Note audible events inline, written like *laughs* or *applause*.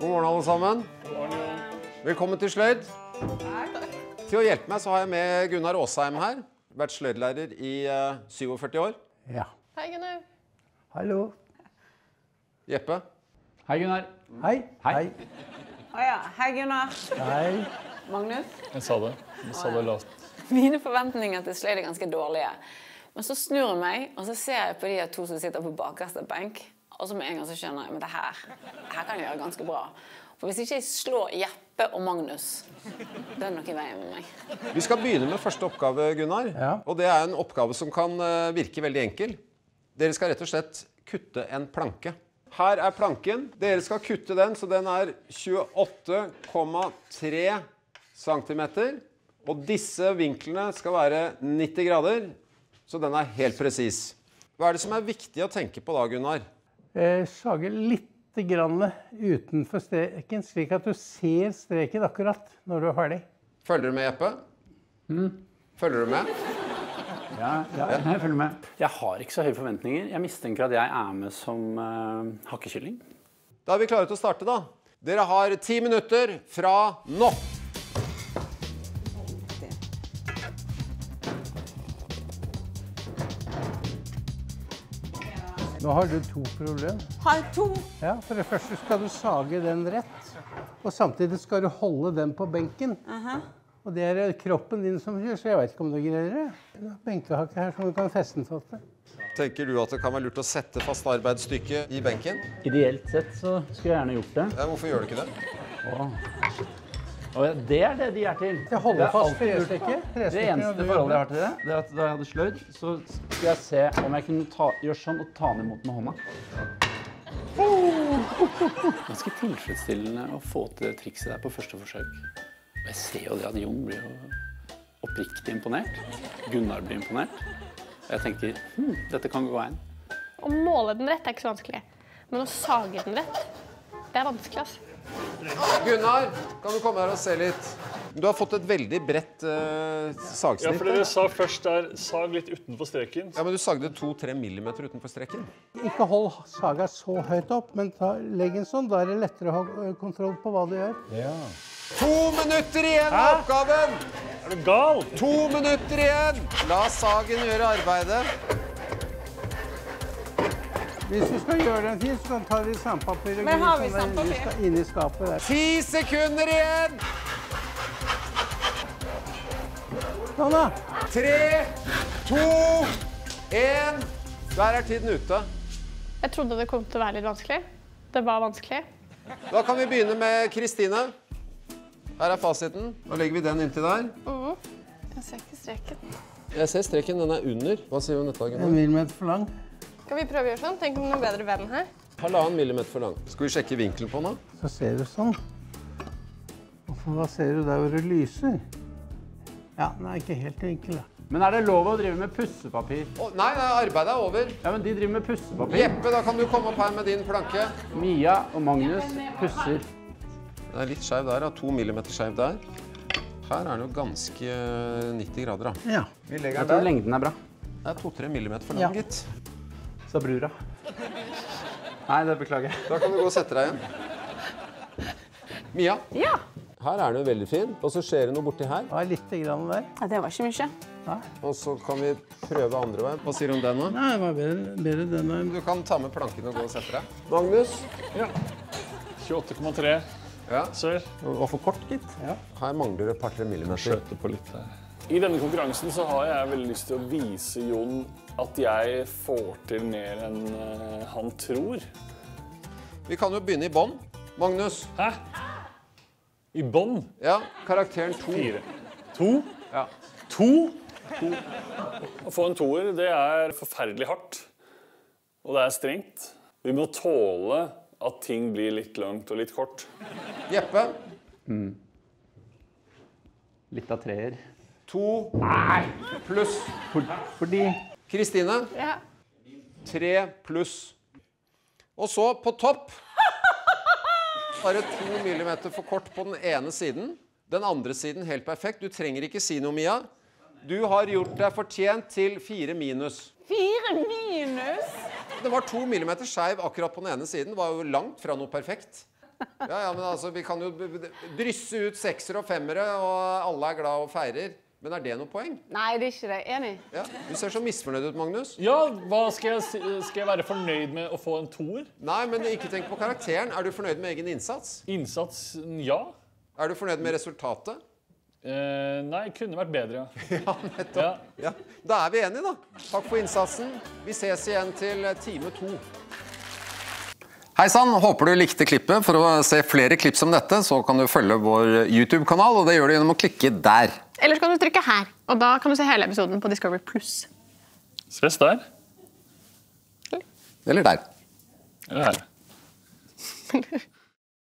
God morgen, alle sammen. Velkommen til sløyd. Til å hjelpe meg så har jeg med Gunnar Aasheim her. Vært sløydlærer i uh, 47 år. Ja. Hei, Gunnar. Hallo. Jeppe. Hei, Gunnar. Hei. Hei. Å ja. Hei, Gunnar. Hei. Magnus. Jeg sa det. Jeg sa det lavt. Mine forventninger til sløyd er ganske dårlige. Men så snur jeg meg, og så ser jeg på de to som sitter på bakerste benk. Og så med en gang så skjønner jeg at det her, her kan jeg gjøre ganske bra. For hvis ikke jeg slår Jeppe og Magnus, da er det noe i veien med meg. Vi skal begynne med første oppgave, Gunnar. Ja. Og det er en oppgave som kan eh, virke veldig enkel. Dere skal rett og slett kutte en planke. Her er planken. Dere skal kutte den, så den er 28,3 cm. Og disse vinklene skal være 90 grader, så den er helt presis. Hva er det som er viktig å tenke på da, Gunnar? Eh, sage litt grann utenfor streken, slik at du ser streken akkurat når du er ferdig. Følger du med, Jeppe? Følger du med? Ja, ja, jeg følger med. Jeg har ikke så høye forventninger. Jeg mistenker at jeg er med som uh, hakkekylling. Da er vi klare til å starte, da. Dere har ti minutter fra nå. Nå har du to problem. Har to. Ja, For det første skal du sage den rett, og samtidig skal du holde den på benken. Og det er kroppen din som gjør, så jeg vet ikke om du greier det. Du har benkehakke her som du kan feste den fast til. Tenker du at det kan være lurt å sette fast arbeidsstykket i benken? Ideelt sett så skulle jeg gjerne gjort det. Ja, hvorfor gjør du ikke det? Og det er det de er til. Jeg holder Det er fast trestykket. Det eneste forholdet jeg har til det, det er at da jeg hadde sløyd, så skulle jeg se om jeg kunne ta, gjøre sånn og ta den imot med hånda. Ganske tilfredsstillende å få til det trikset der på første forsøk. Og jeg ser jo det at Jon blir jo oppriktig imponert. Gunnar blir imponert. Og jeg tenker hm, dette kan gå veien. Å måle den rett er ikke så vanskelig. Men å sage den rett, det er vanskelig. altså. Gunnar, kan du komme her og se litt? Du har fått et veldig bredt uh, Ja, sagsnitt. for dere da. sa først der sag litt utenfor streken. Ja, men du sagde 2-3 millimeter utenfor streken. Ikke hold saga så høyt opp, men ta, legg den sånn. Da er det lettere å ha kontroll på hva du gjør. Ja. To minutter igjen av oppgaven! Er du gal? To minutter igjen! La sagen gjøre arbeidet. Hvis vi skal gjøre den fin, så kan du ta sandpapir. og Men har vi sandpapir? Inni skapet der. Ti sekunder igjen! Sånn da. Tre, to, én. Der er tiden ute. Jeg trodde det kom til å være litt vanskelig. Det var vanskelig. Da kan vi begynne med Kristine. Her er fasiten. Da legger vi den inntil der. Jeg ser ikke streken. Jeg ser streken. Den er under. Hva sier du om dette, En millimeter for lang. Skal vi prøve å gjøre sånn? Tenk om den er bedre den her. Halvannen millimeter for lang. Skal vi sjekke vinkelen på den? da? Så ser du sånn. Og da ser du der hvor det lyser? Ja, den er ikke helt enkel, da. Men er det lov å drive med pussepapir? Oh, nei, nei, arbeidet er over. Ja, men de driver med pussepapir. Jeppe, da kan du komme opp her med din planke. Mia og Magnus pusser. Den er litt skeiv der. da. To millimeter skeiv der. Her er den jo ganske eh, 90 grader, da. Ja. Vi Jeg legger tror den der. lengden er bra. Det er to-tre millimeter for Ja. lang, gitt. Sa brura. Nei, det beklager jeg. Da kan du gå og sette deg igjen. Mia, Ja. her er den jo veldig fin. Og så skjer det noe borti her. Det var litt grann der. ja. Det var ikke mye. Og så kan vi prøve andre veien. Hva sier du om den, da? Nei, det var bedre, bedre den Du kan ta med planken og gå og sette deg. Magnus? Ja. 28,3 Ja. sør. Det var for kort, gitt. Ja. Her mangler det et par-tre millimeter. Skjøter på litt her. I denne konkurransen så har jeg veldig lyst til å vise Jon at jeg får til mer enn eh, han tror. Vi kan jo begynne i bånn. Magnus. Hæ? I bånn? Ja, karakteren to. Fire. To? Ja. To? to? Å få en toer, det er forferdelig hardt. Og det er strengt. Vi må tåle at ting blir litt langt og litt kort. Jeppe. Litt av treer. To pluss. Fordi Kristine. Ja. Tre pluss. Og så, på topp Bare to millimeter for kort på den ene siden. Den andre siden helt perfekt. Du trenger ikke si noe, Mia. Du har gjort deg fortjent til fire minus. Fire minus? Det var to millimeter skeiv akkurat på den ene siden. Det var jo langt fra noe perfekt. Ja, ja, men altså, Vi kan jo drysse ut seksere og femmere, og alle er glad og feirer. Men er det noe poeng? Nei, det er ikke det. Enig. Ja. Du ser så misfornøyd ut, Magnus. Ja, hva skal jeg, si- skal jeg være fornøyd med å få en toer? Nei, men ikke tenk på karakteren. Er du fornøyd med egen innsats? Innsats, ja. Er du fornøyd med resultatet? Eh, nei, kunne vært bedre, ja. *laughs* Ja, nettopp. Ja. Da er vi enige, da. Takk for innsatsen. Vi ses igjen til eh, time to. Hei sann, håper du likte klippet. For å se flere klipp som dette, så kan du følge vår YouTube-kanal, og det gjør du gjennom å klikke der. Eller så kan du trykke her, og da kan du se hele episoden på Discovery Pluss. Ses der. Eller der. Eller her. *laughs*